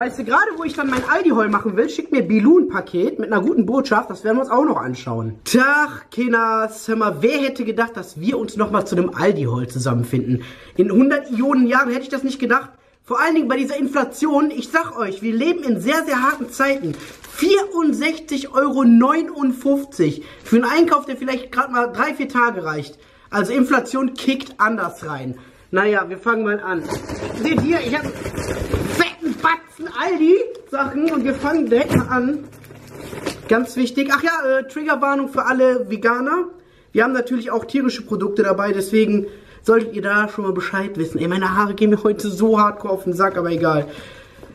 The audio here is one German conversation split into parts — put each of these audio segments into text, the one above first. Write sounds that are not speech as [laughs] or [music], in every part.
Weißt du, gerade wo ich dann mein Aldi-Haul machen will, schickt mir Bilou ein Paket mit einer guten Botschaft. Das werden wir uns auch noch anschauen. Tag, Kinders. Hör mal, wer hätte gedacht, dass wir uns nochmal zu einem Aldi-Haul zusammenfinden? In 100 Ionen Jahren hätte ich das nicht gedacht. Vor allen Dingen bei dieser Inflation. Ich sag euch, wir leben in sehr, sehr harten Zeiten. 64,59 Euro für einen Einkauf, der vielleicht gerade mal drei, vier Tage reicht. Also Inflation kickt anders rein. Naja, wir fangen mal an. Seht ihr, ich habe Batzen Aldi-Sachen und wir fangen direkt mal an. Ganz wichtig. Ach ja, äh, Triggerwarnung für alle Veganer. Wir haben natürlich auch tierische Produkte dabei, deswegen solltet ihr da schon mal Bescheid wissen. Ey, meine Haare gehen mir heute so hardcore auf den Sack, aber egal.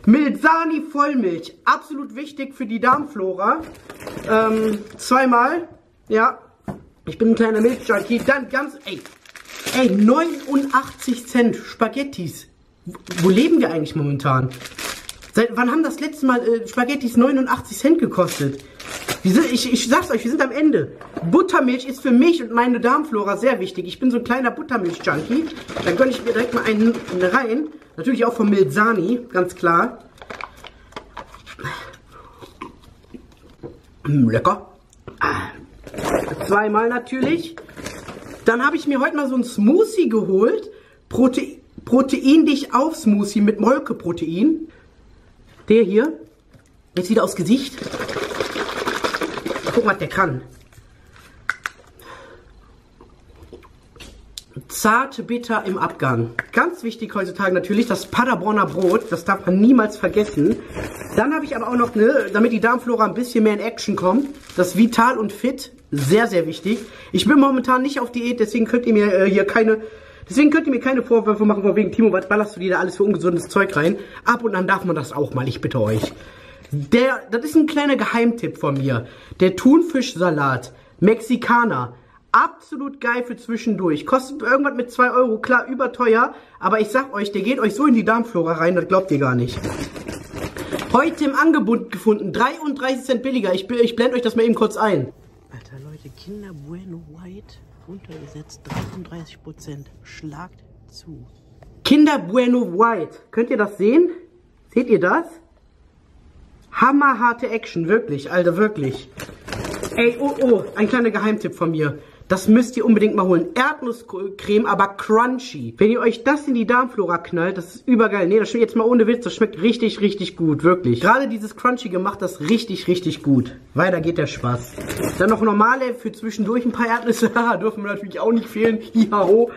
Milsani Vollmilch. Absolut wichtig für die Darmflora. Ähm, zweimal. Ja. Ich bin ein kleiner Milchjunkie. Dann ganz, ey. Ey, 89 Cent Spaghettis. Wo leben wir eigentlich momentan? Seit wann haben das letzte Mal äh, Spaghettis 89 Cent gekostet? Sind, ich, ich sag's euch, wir sind am Ende. Buttermilch ist für mich und meine Darmflora sehr wichtig. Ich bin so ein kleiner Buttermilch-Junkie. Dann gönne ich mir direkt mal einen, rein. Natürlich auch von Milzani, ganz klar. Mm, lecker. Zweimal natürlich. Dann habe ich mir heute mal so ein Smoothie geholt. Prote Protein dich auf Smoothie mit Molkeprotein. Der hier. Jetzt wieder aufs Gesicht. Guck mal, der kann. Zart bitter im Abgang. Ganz wichtig heutzutage natürlich das Paderborner Brot. Das darf man niemals vergessen. Dann habe ich aber auch noch, ne, damit die Darmflora ein bisschen mehr in Action kommt, das Vital und Fit. Sehr, sehr wichtig. Ich bin momentan nicht auf Diät, deswegen könnt ihr mir äh, hier keine Deswegen könnt ihr mir keine Vorwürfe machen, von wegen Timo, was ballerst du dir da alles für ungesundes Zeug rein? Ab und an darf man das auch mal, ich bitte euch. Der, das ist ein kleiner Geheimtipp von mir. Der Thunfischsalat, Mexikaner, absolut geil für zwischendurch. Kostet irgendwas mit 2 Euro, klar, überteuer. Aber ich sag euch, der geht euch so in die Darmflora rein, das glaubt ihr gar nicht. Heute im Angebot gefunden, 33 Cent billiger. Ich, ich blende euch das mal eben kurz ein. Alter Leute, Kinder Bueno White runtergesetzt 33 Prozent. Schlagt zu. Kinder Bueno White. Könnt ihr das sehen? Seht ihr das? Hammerharte Action, wirklich, Alter, wirklich. Ey, oh, oh, ein kleiner Geheimtipp von mir. Das müsst ihr unbedingt mal holen. Erdnusscreme, aber crunchy. Wenn ihr euch das in die Darmflora knallt, das ist übergeil. Nee, das schmeckt jetzt mal ohne Witz, das schmeckt richtig, richtig gut, wirklich. Gerade dieses Crunchy macht das richtig, richtig gut. Weiter geht der Spaß. Dann noch normale für zwischendurch ein paar Erdnüsse. [laughs] dürfen wir natürlich auch nicht fehlen. Hihaho.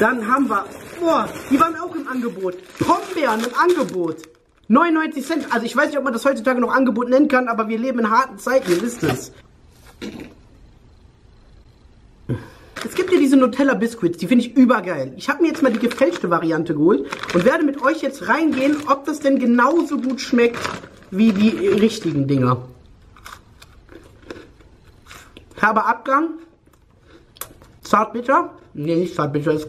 Dann haben wir, boah, die waren auch im Angebot. Pombeeren im Angebot. 99 Cent. Also ich weiß nicht, ob man das heutzutage noch Angebot nennen kann, aber wir leben in harten Zeiten, ihr wisst es. Es gibt ja diese Nutella Biscuits, die finde ich übergeil. Ich habe mir jetzt mal die gefälschte Variante geholt und werde mit euch jetzt reingehen, ob das denn genauso gut schmeckt wie die richtigen Dinger. Habe Abgang. Zartbitter. Nee, nicht zartbitter. Es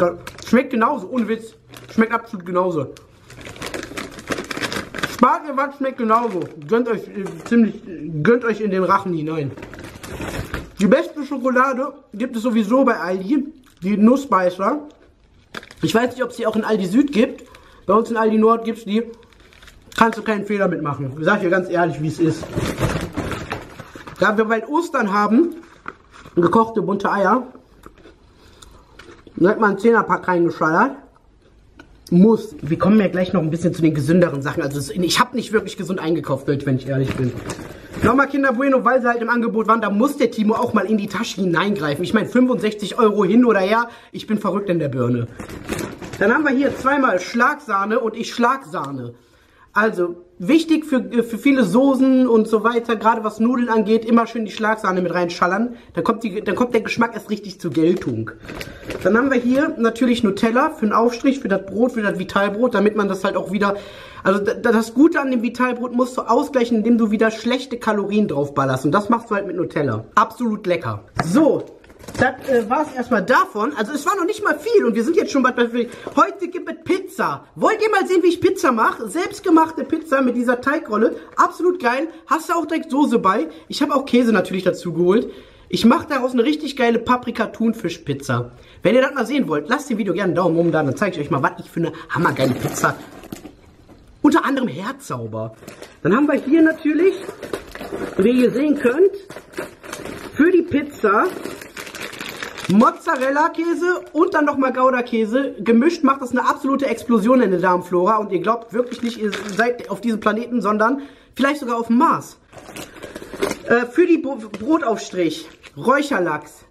schmeckt genauso, ohne Witz. Schmeckt absolut genauso. Spargelwachs schmeckt genauso. Gönnt euch äh, ziemlich, gönnt euch in den Rachen hinein. Die beste Schokolade gibt es sowieso bei Aldi, die Nussbeißer. Ich weiß nicht, ob es die auch in Aldi Süd gibt. Bei uns in Aldi Nord gibt es die. Kannst du keinen Fehler mitmachen. Ich sag dir ganz ehrlich, wie es ist. Da wir bald Ostern haben, gekochte bunte Eier, direkt mal einen Zehnerpack reingeschallert. Muss. Wir kommen ja gleich noch ein bisschen zu den gesünderen Sachen. Also ich habe nicht wirklich gesund eingekauft, wenn ich ehrlich bin. Nochmal Kinder Bueno, weil sie halt im Angebot waren, da muss der Timo auch mal in die Tasche hineingreifen. Ich meine 65 Euro hin oder her, ich bin verrückt in der Birne. Dann haben wir hier zweimal Schlagsahne und ich Schlagsahne. Also, wichtig für, äh, für viele Soßen und so weiter, gerade was Nudeln angeht, immer schön die Schlagsahne mit reinschallern. Dann kommt, die, dann kommt der Geschmack erst richtig zur Geltung. Dann haben wir hier natürlich Nutella für den Aufstrich, für das Brot, für das Vitalbrot, damit man das halt auch wieder also das Gute an dem Vitalbrot musst du ausgleichen, indem du wieder schlechte Kalorien draufballerst. Und das machst du halt mit Nutella. Absolut lecker. So, das äh, war es erstmal davon. Also es war noch nicht mal viel und wir sind jetzt schon bald bei Heute gibt es Pizza. Wollt ihr mal sehen, wie ich Pizza mache? Selbstgemachte Pizza mit dieser Teigrolle. Absolut geil. Hast du auch direkt Soße bei. Ich habe auch Käse natürlich dazu geholt. Ich mache daraus eine richtig geile Paprika-Thunfisch-Pizza. Wenn ihr das mal sehen wollt, lasst dem Video gerne einen Daumen oben da, dann zeige ich euch mal, was ich für eine hammergeile Pizza Unter anderem Herzsauber. Dann haben wir hier natürlich, wie ihr sehen könnt, für die Pizza Mozzarella-Käse und dann nochmal Gouda-Käse. Gemischt macht das eine absolute Explosion in der Darmflora. Und ihr glaubt wirklich nicht, ihr seid auf diesem Planeten, sondern vielleicht sogar auf dem Mars. Äh, für die Brotaufstrich Räucherlachs.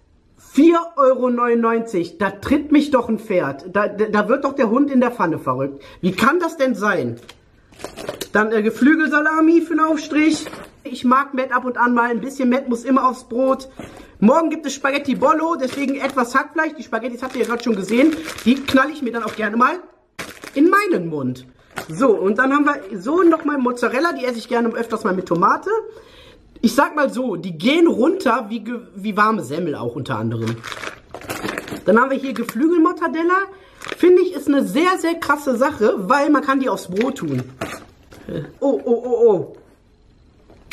4,99 Euro. Da tritt mich doch ein Pferd. Da, da wird doch der Hund in der Pfanne verrückt. Wie kann das denn sein? Dann äh, Geflügelsalami für den Aufstrich. Ich mag Met ab und an mal. Ein bisschen Met muss immer aufs Brot. Morgen gibt es Spaghetti Bollo, deswegen etwas Hackfleisch. Die Spaghettis habt ihr ja gerade schon gesehen. Die knall ich mir dann auch gerne mal in meinen Mund. So, und dann haben wir so nochmal Mozzarella. Die esse ich gerne öfters mal mit Tomate. Ich sag mal so, die gehen runter wie, wie warme Semmel auch unter anderem. Dann haben wir hier Geflügelmortadella. Finde ich, ist eine sehr, sehr krasse Sache, weil man kann die aufs Brot tun. Oh, oh, oh, oh.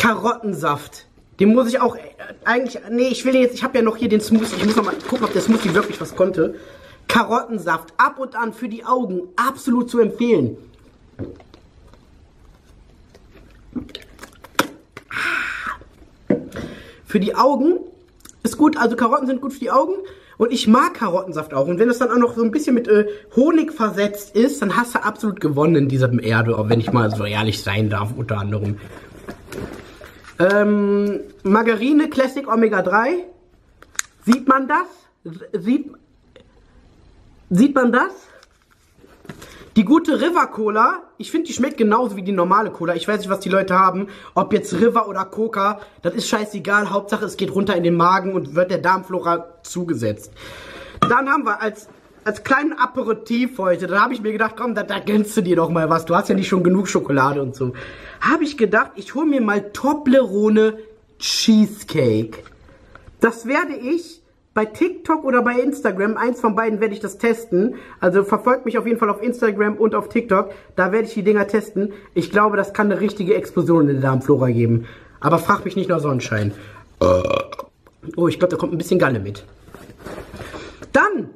Karottensaft. Den muss ich auch äh, eigentlich, nee, ich will jetzt, ich habe ja noch hier den Smoothie. Ich muss noch mal gucken, ob der Smoothie wirklich was konnte. Karottensaft, ab und an für die Augen, absolut zu empfehlen. Für die Augen ist gut, also Karotten sind gut für die Augen. Und ich mag Karottensaft auch. Und wenn es dann auch noch so ein bisschen mit äh, Honig versetzt ist, dann hast du absolut gewonnen in dieser Erde, auch wenn ich mal so ehrlich sein darf, unter anderem. Ähm, Margarine Classic Omega 3. Sieht man das? Sieht, sieht man das? Die gute River Cola, ich finde, die schmeckt genauso wie die normale Cola. Ich weiß nicht, was die Leute haben. Ob jetzt River oder Coca, das ist scheißegal. Hauptsache, es geht runter in den Magen und wird der Darmflora zugesetzt. Dann haben wir als, als kleinen Aperitif heute, da habe ich mir gedacht, komm, da, da gönnst du dir doch mal was. Du hast ja nicht schon genug Schokolade und so. Habe ich gedacht, ich hole mir mal Toblerone Cheesecake. Das werde ich bei TikTok oder bei Instagram, eins von beiden werde ich das testen. Also verfolgt mich auf jeden Fall auf Instagram und auf TikTok. Da werde ich die Dinger testen. Ich glaube, das kann eine richtige Explosion in der Darmflora geben. Aber frag mich nicht nach Sonnenschein. Oh, ich glaube, da kommt ein bisschen Galle mit. Dann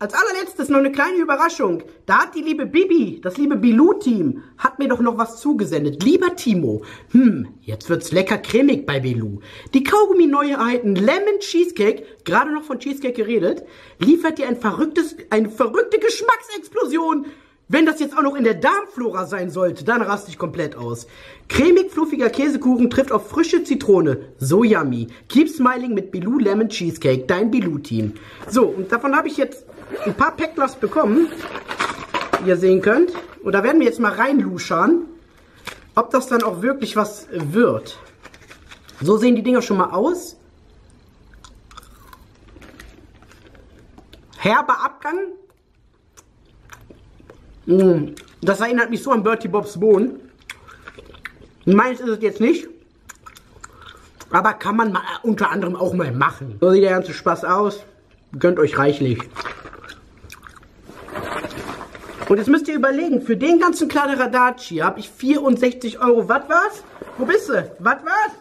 als allerletztes noch eine kleine Überraschung. Da hat die liebe Bibi, das liebe Bilou-Team, hat mir doch noch was zugesendet. Lieber Timo, hm, jetzt wird's lecker cremig bei Bilou. Die Kaugummi-Neuheiten Lemon Cheesecake, gerade noch von Cheesecake geredet, liefert dir ein verrücktes, eine verrückte Geschmacksexplosion. Wenn das jetzt auch noch in der Darmflora sein sollte, dann raste ich komplett aus. Cremig fluffiger Käsekuchen trifft auf frische Zitrone. So yummy. Keep smiling mit Bilou Lemon Cheesecake, dein Bilou-Team. So, und davon habe ich jetzt ein paar Päcklas bekommen, wie ihr sehen könnt. Und da werden wir jetzt mal reinluschern, ob das dann auch wirklich was wird. So sehen die Dinger schon mal aus. Herber Abgang. Mm, das erinnert mich so an Bertie Bobs Bohnen. Meins ist es jetzt nicht. Aber kann man mal unter anderem auch mal machen. So sieht der ganze Spaß aus. Gönnt euch reichlich. Und jetzt müsst ihr überlegen, für den ganzen Kladderadatsch habe ich 64 Euro, was war's? Wo bist du? Was war's?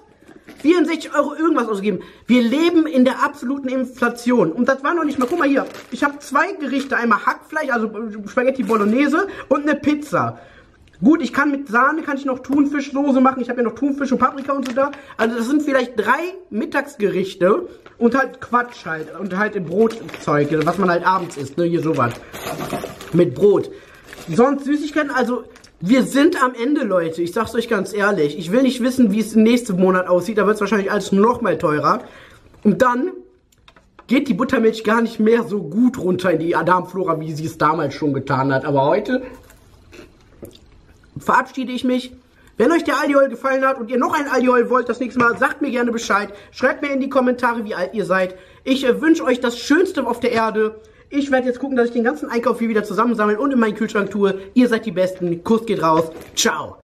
64 Euro irgendwas ausgegeben. Wir leben in der absoluten Inflation. Und das war noch nicht mal, guck mal hier. Ich habe zwei Gerichte. Einmal Hackfleisch, also Spaghetti Bolognese und eine Pizza. Gut, ich kann mit Sahne, kann ich noch Thunfischsoße machen. Ich habe ja noch Thunfisch und Paprika und so da. Also das sind vielleicht drei Mittagsgerichte und halt Quatsch halt. Und halt Brotzeug, was man halt abends isst, ne, hier sowas mit Brot. Sonst Süßigkeiten, also wir sind am Ende, Leute. Ich sag's euch ganz ehrlich. Ich will nicht wissen, wie es im nächsten Monat aussieht. Da wird es wahrscheinlich alles noch mal teurer. Und dann geht die Buttermilch gar nicht mehr so gut runter in die Darmflora, wie sie es damals schon getan hat. Aber heute verabschiede ich mich. Wenn euch der Aldiol gefallen hat und ihr noch ein Aldiol wollt das nächste Mal, sagt mir gerne Bescheid. Schreibt mir in die Kommentare, wie alt ihr seid. Ich äh, wünsche euch das Schönste auf der Erde. Ich werde jetzt gucken, dass ich den ganzen Einkauf hier wieder zusammensammle und in meinen Kühlschrank tue. Ihr seid die Besten. Kuss geht raus. Ciao.